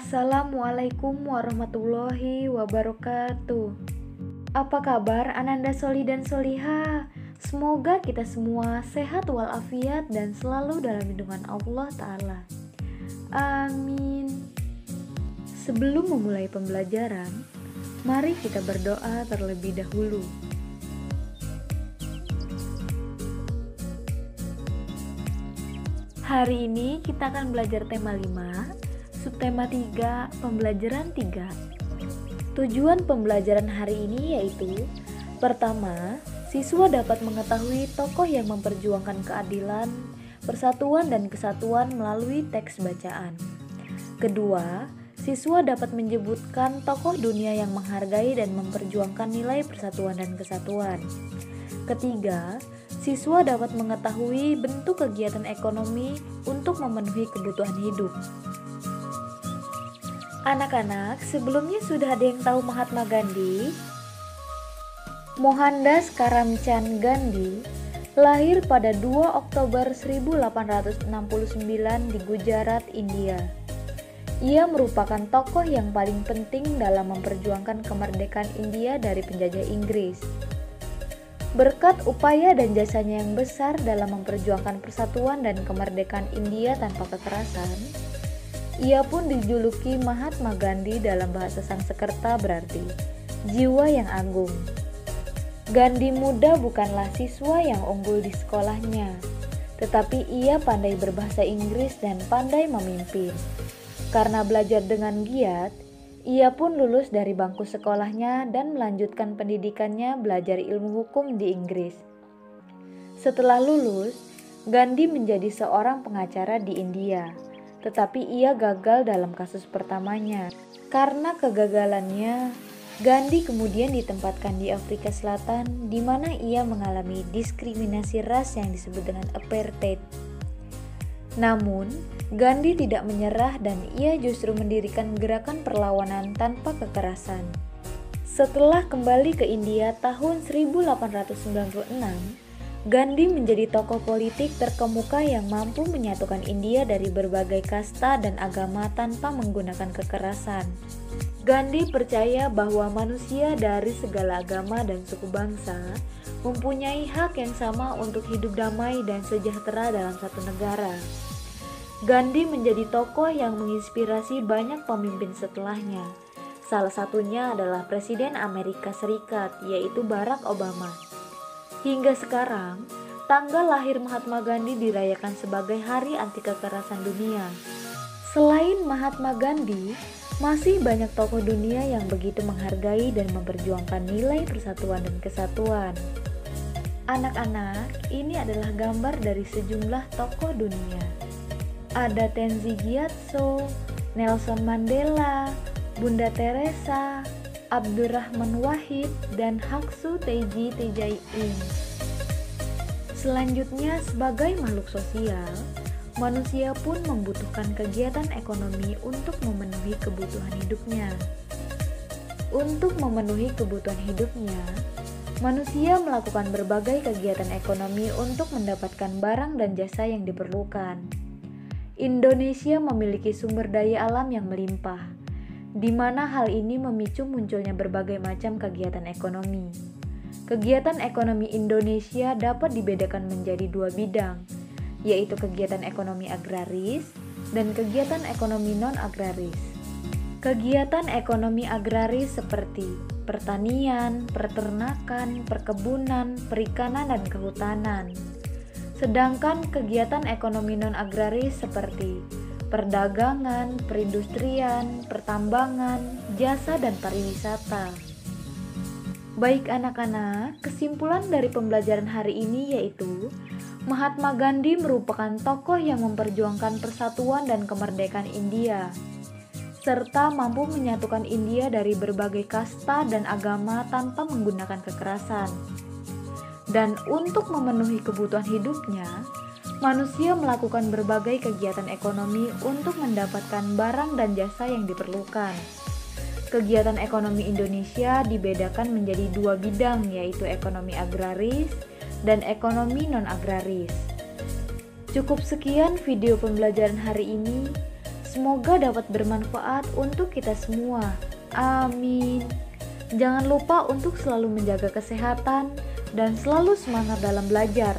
Assalamualaikum warahmatullahi wabarakatuh. Apa kabar Ananda Soli dan Soliha? Semoga kita semua sehat walafiat dan selalu dalam lindungan Allah Ta'ala. Amin. Sebelum memulai pembelajaran, mari kita berdoa terlebih dahulu. Hari ini kita akan belajar tema 5 Subtema 3, pembelajaran 3. Tujuan pembelajaran hari ini yaitu Pertama, siswa dapat mengetahui tokoh yang memperjuangkan keadilan, persatuan dan kesatuan melalui teks bacaan. Kedua, siswa dapat menyebutkan tokoh dunia yang menghargai dan memperjuangkan nilai persatuan dan kesatuan. Ketiga, siswa dapat mengetahui bentuk kegiatan ekonomi untuk memenuhi kebutuhan hidup. Anak-anak, sebelumnya sudah ada yang tahu Mahatma Gandhi? Mohandas Karamchand Gandhi lahir pada 2 Oktober 1869 di Gujarat, India. Ia merupakan tokoh yang paling penting dalam memperjuangkan kemerdekaan India dari penjajah Inggris. Berkat upaya dan jasanya yang besar dalam memperjuangkan persatuan dan kemerdekaan India tanpa kekerasan, ia pun dijuluki Mahatma Gandhi dalam bahasa Sanskerta berarti jiwa yang agung. Gandhi muda bukanlah siswa yang unggul di sekolahnya, tetapi ia pandai berbahasa Inggris dan pandai memimpin. Karena belajar dengan giat, ia pun lulus dari bangku sekolahnya dan melanjutkan pendidikannya belajar ilmu hukum di Inggris. Setelah lulus, Gandhi menjadi seorang pengacara di India tetapi ia gagal dalam kasus pertamanya. Karena kegagalannya, Gandhi kemudian ditempatkan di Afrika Selatan, di mana ia mengalami diskriminasi ras yang disebut dengan apartheid. Namun, Gandhi tidak menyerah dan ia justru mendirikan gerakan perlawanan tanpa kekerasan. Setelah kembali ke India tahun 1896, Gandhi menjadi tokoh politik terkemuka yang mampu menyatukan India dari berbagai kasta dan agama tanpa menggunakan kekerasan. Gandhi percaya bahwa manusia dari segala agama dan suku bangsa mempunyai hak yang sama untuk hidup damai dan sejahtera dalam satu negara. Gandhi menjadi tokoh yang menginspirasi banyak pemimpin setelahnya. Salah satunya adalah Presiden Amerika Serikat, yaitu Barack Obama. Hingga sekarang, tanggal lahir Mahatma Gandhi dirayakan sebagai Hari Anti Kekerasan Dunia. Selain Mahatma Gandhi, masih banyak tokoh dunia yang begitu menghargai dan memperjuangkan nilai persatuan dan kesatuan. Anak-anak, ini adalah gambar dari sejumlah tokoh dunia. Ada Tenzin Gyatso, Nelson Mandela, Bunda Teresa, Abdurrahman Wahid, dan Haksu Teji Tejaiin. Selanjutnya, sebagai makhluk sosial, manusia pun membutuhkan kegiatan ekonomi untuk memenuhi kebutuhan hidupnya. Untuk memenuhi kebutuhan hidupnya, manusia melakukan berbagai kegiatan ekonomi untuk mendapatkan barang dan jasa yang diperlukan. Indonesia memiliki sumber daya alam yang melimpah di mana hal ini memicu munculnya berbagai macam kegiatan ekonomi. Kegiatan ekonomi Indonesia dapat dibedakan menjadi dua bidang, yaitu kegiatan ekonomi agraris dan kegiatan ekonomi non-agraris. Kegiatan ekonomi agraris seperti pertanian, peternakan, perkebunan, perikanan, dan kehutanan. Sedangkan kegiatan ekonomi non-agraris seperti perdagangan, perindustrian, pertambangan, jasa, dan pariwisata. Baik anak-anak, kesimpulan dari pembelajaran hari ini yaitu Mahatma Gandhi merupakan tokoh yang memperjuangkan persatuan dan kemerdekaan India, serta mampu menyatukan India dari berbagai kasta dan agama tanpa menggunakan kekerasan. Dan untuk memenuhi kebutuhan hidupnya, manusia melakukan berbagai kegiatan ekonomi untuk mendapatkan barang dan jasa yang diperlukan. Kegiatan ekonomi Indonesia dibedakan menjadi dua bidang, yaitu ekonomi agraris dan ekonomi non-agraris. Cukup sekian video pembelajaran hari ini. Semoga dapat bermanfaat untuk kita semua. Amin. Jangan lupa untuk selalu menjaga kesehatan dan selalu semangat dalam belajar.